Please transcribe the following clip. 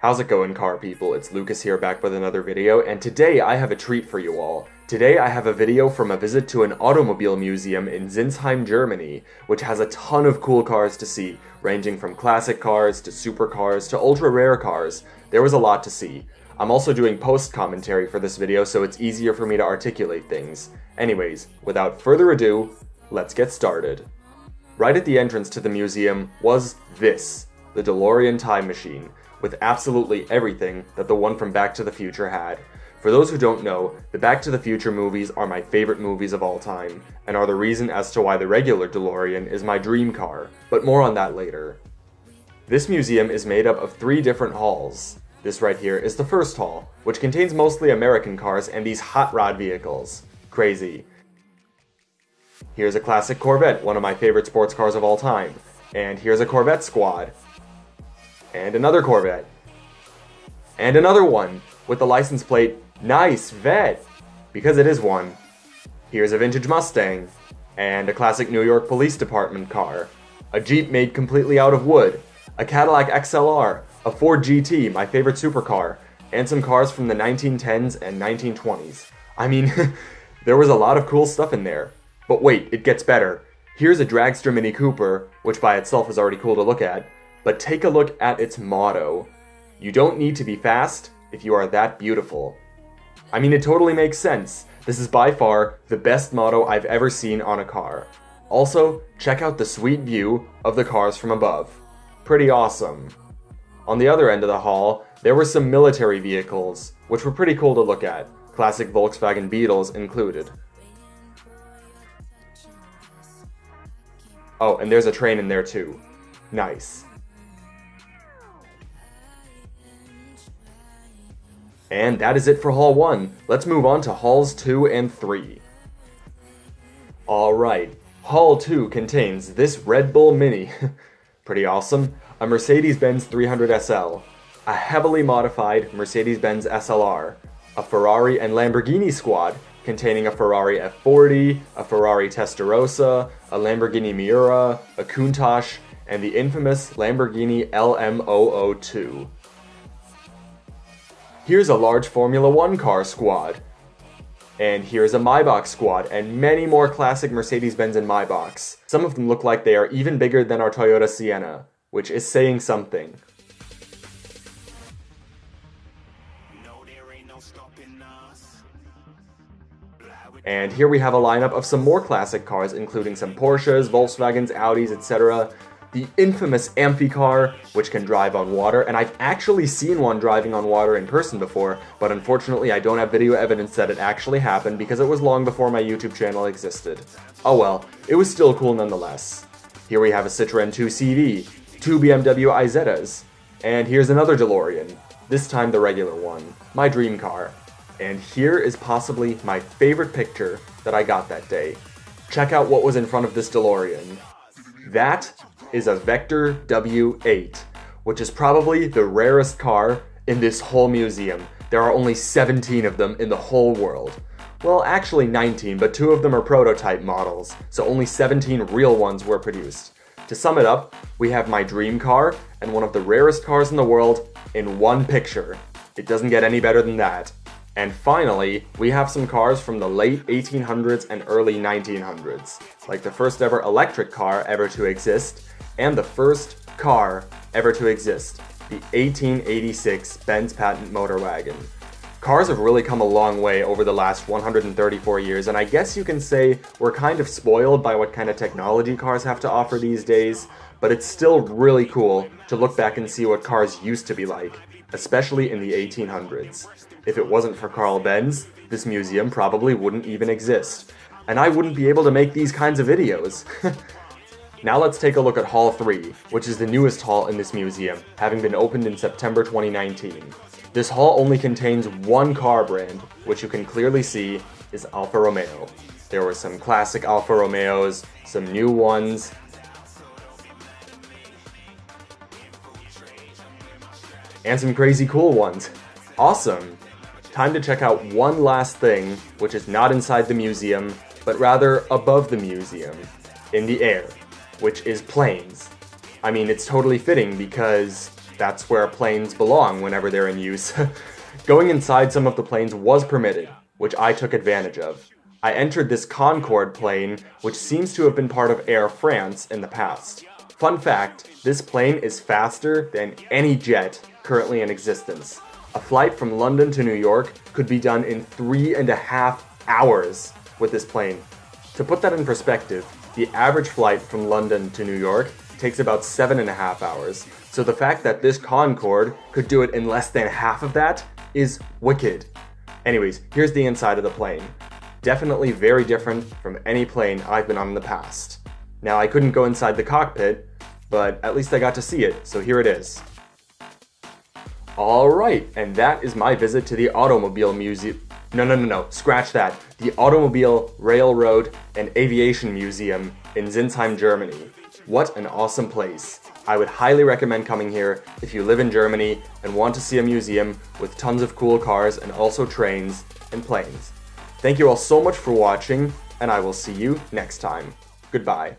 How's it going, car people? It's Lukas here back with another video, and today I have a treat for you all. Today I have a video from a visit to an automobile museum in Sinsheim, Germany, which has a ton of cool cars to see, ranging from classic cars to supercars to ultra rare cars. There was a lot to see. I'm also doing post commentary for this video so it's easier for me to articulate things. Anyways, without further ado, let's get started. Right at the entrance to the museum was this, the DeLorean time machine with absolutely everything that the one from Back to the Future had. For those who don't know, the Back to the Future movies are my favorite movies of all time, and are the reason as to why the regular DeLorean is my dream car, but more on that later. This museum is made up of three different halls. This right here is the first hall, which contains mostly American cars and these hot rod vehicles. Crazy. Here's a classic Corvette, one of my favorite sports cars of all time. And here's a Corvette squad, and another Corvette. And another one with the license plate Nice Vet, because it is one. Here's a vintage Mustang, and a classic New York Police Department car, a Jeep made completely out of wood, a Cadillac XLR, a Ford GT, my favorite supercar, and some cars from the 1910s and 1920s. I mean, there was a lot of cool stuff in there. But wait, it gets better. Here's a Dragster Mini Cooper, which by itself is already cool to look at, but take a look at its motto. You don't need to be fast if you are that beautiful. I mean, it totally makes sense. This is by far the best motto I've ever seen on a car. Also, check out the sweet view of the cars from above. Pretty awesome. On the other end of the hall, there were some military vehicles, which were pretty cool to look at, classic Volkswagen Beetles included. Oh, and there's a train in there too. Nice. And that is it for Hall 1. Let's move on to Halls 2 and 3. Alright, Hall 2 contains this Red Bull Mini. Pretty awesome. A Mercedes-Benz 300 SL. A heavily modified Mercedes-Benz SLR. A Ferrari and Lamborghini squad containing a Ferrari F40, a Ferrari Testarossa, a Lamborghini Miura, a Countach, and the infamous Lamborghini LM002. Here's a large Formula One car squad. And here's a Maybach squad, and many more classic Mercedes-Benz and Maybachs. Some of them look like they are even bigger than our Toyota Sienna, which is saying something. And here we have a lineup of some more classic cars, including some Porsches, Volkswagens, Audis, etc the infamous Amphicar, which can drive on water, and I've actually seen one driving on water in person before, but unfortunately I don't have video evidence that it actually happened because it was long before my YouTube channel existed. Oh well, it was still cool nonetheless. Here we have a Citroën 2CV, two BMW Isettas, and here's another DeLorean, this time the regular one, my dream car. And here is possibly my favorite picture that I got that day. Check out what was in front of this DeLorean. That is a Vector W8, which is probably the rarest car in this whole museum. There are only 17 of them in the whole world. Well, actually 19, but two of them are prototype models, so only 17 real ones were produced. To sum it up, we have my dream car and one of the rarest cars in the world in one picture. It doesn't get any better than that. And finally, we have some cars from the late 1800s and early 1900s, like the first ever electric car ever to exist, and the first car ever to exist, the 1886 Benz Patent Motor Wagon. Cars have really come a long way over the last 134 years, and I guess you can say we're kind of spoiled by what kind of technology cars have to offer these days, but it's still really cool to look back and see what cars used to be like, especially in the 1800s. If it wasn't for Carl Benz, this museum probably wouldn't even exist, and I wouldn't be able to make these kinds of videos. Now let's take a look at Hall 3, which is the newest hall in this museum, having been opened in September 2019. This hall only contains one car brand, which you can clearly see is Alfa Romeo. There were some classic Alfa Romeos, some new ones, and some crazy cool ones. Awesome! Time to check out one last thing, which is not inside the museum, but rather above the museum, in the air which is planes. I mean, it's totally fitting because that's where planes belong whenever they're in use. Going inside some of the planes was permitted, which I took advantage of. I entered this Concorde plane, which seems to have been part of Air France in the past. Fun fact, this plane is faster than any jet currently in existence. A flight from London to New York could be done in three and a half hours with this plane. To put that in perspective, the average flight from London to New York takes about seven and a half hours. So the fact that this Concorde could do it in less than half of that is wicked. Anyways, here's the inside of the plane. Definitely very different from any plane I've been on in the past. Now, I couldn't go inside the cockpit, but at least I got to see it, so here it is. Alright, and that is my visit to the Automobile Museum. No, no, no, no, scratch that. The Automobile, Railroad, and Aviation Museum in Sinsheim, Germany. What an awesome place. I would highly recommend coming here if you live in Germany and want to see a museum with tons of cool cars and also trains and planes. Thank you all so much for watching, and I will see you next time. Goodbye.